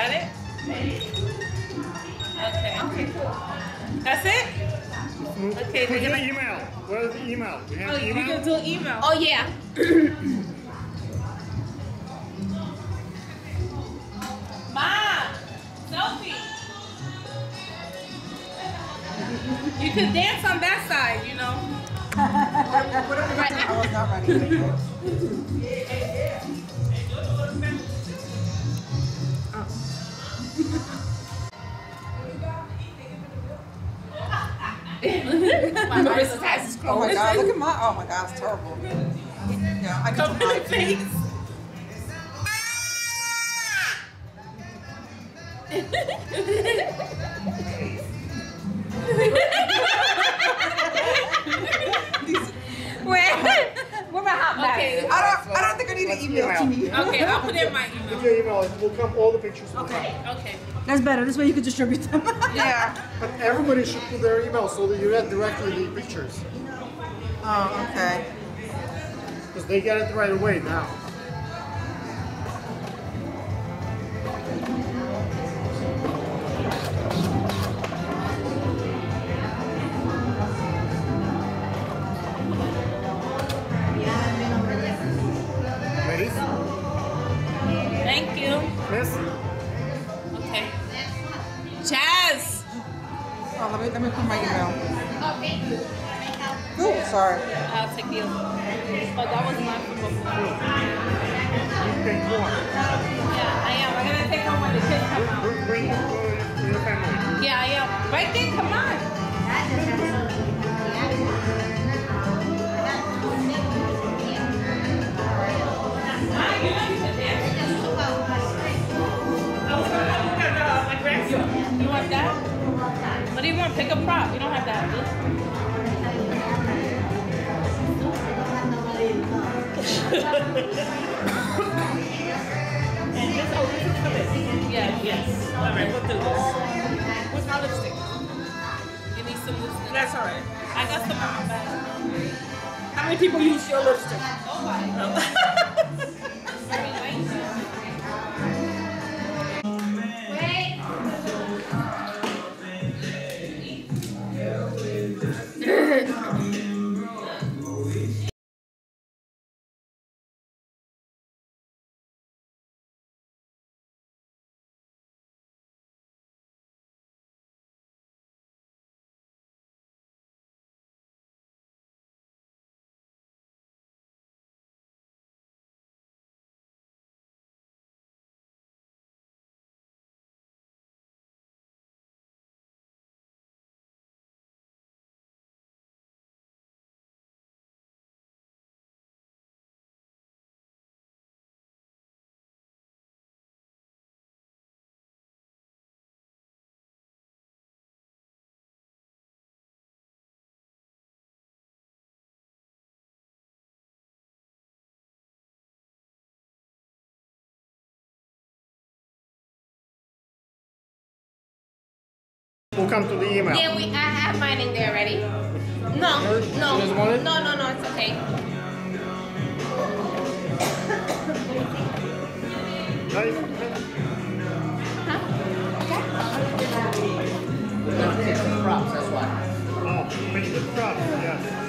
got it? Okay. That's it? Okay, Put then your you- email. Where's the email? We have Oh, the you can do email. Oh yeah. Mom, selfie. You could dance on that side, you know. I was oh, not ready. Marissa's eyes is Oh my god, look at my, oh my god, it's terrible. Yeah, I Come can in the face. Where? Okay. I don't, I don't think I need an email to me. Okay, I'll put in my Put email. your email. It will come all the pictures. will come. Okay. That's better. This way you can distribute them. Yeah. But everybody should put their email so that you get directly the pictures. Oh, okay. Because they get it right away now. Jazz. Oh, let me, let me put my email. Oh, sorry. I'll take the other. Oh, that was mine from before. you pick one. Yeah, I am. I'm gonna take one when the kids come out. Bring, bring it your family. Yeah, I am. Right there, come What do you want? Pick a prop. You don't have that. and this, oh, this is for this. Yeah, yes. All right, we'll do this. Where's my lipstick? You need some lipstick. That's all right. I got some in my bag. How many people use your lipstick? Nobody. Very oh. We'll come to the email. Yeah, we. I have mine in there already. No, no, She doesn't want it? no, no, no. It's okay. Nice. Oh, props, that's why. Oh, pretty good stuff, yes.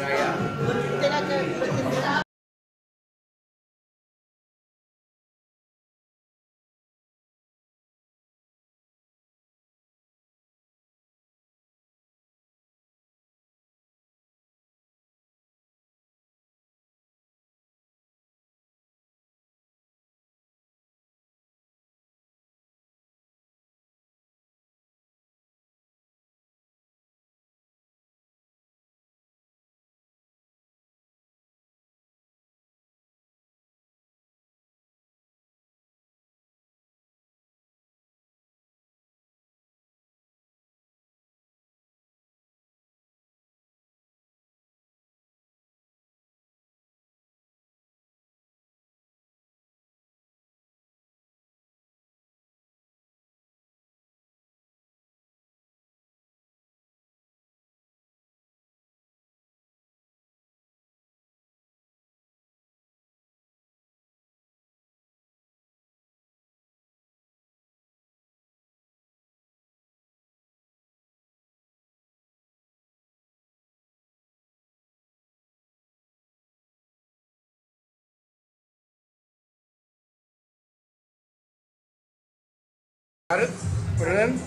Got it? Put it in?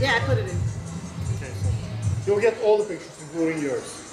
Yeah, I put it in. Okay, so you'll get all the pictures, including yours.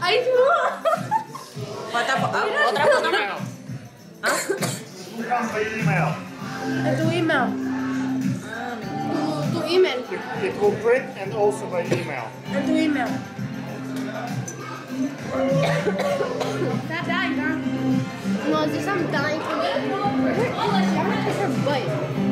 Ay, no. Falta fo- ah, otra foto más. Look on my email. Tu email. Tu, tu email. It, it will print and also by email. Eh, tu email. Stop dying, girl. No, is this I'm dying from it? Her butt.